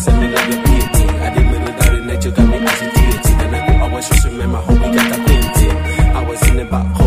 send me like a painting. I did with without it, nature got me agitated. And I knew I was just remember how we got acquainted. I was in the back.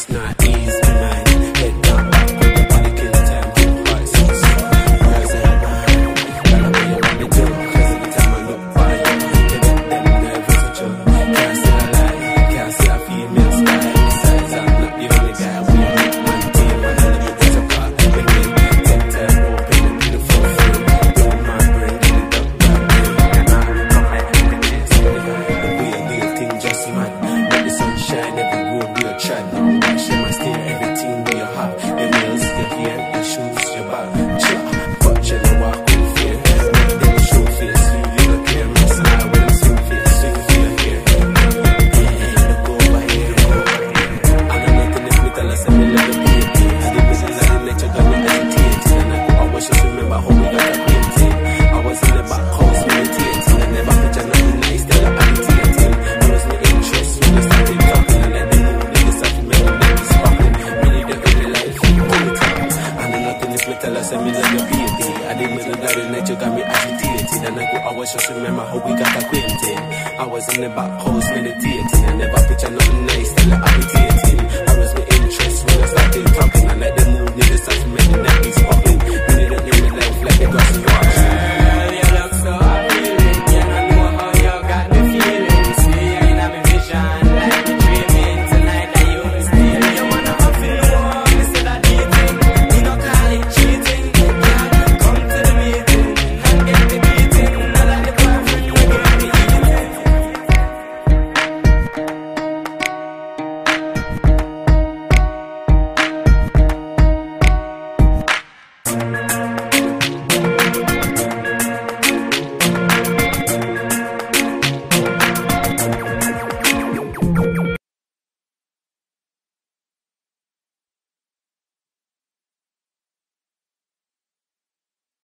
it's not easy. Saturday night you got me agitated And I go, I was just remember how we got acquainted I was in the back house meditating I never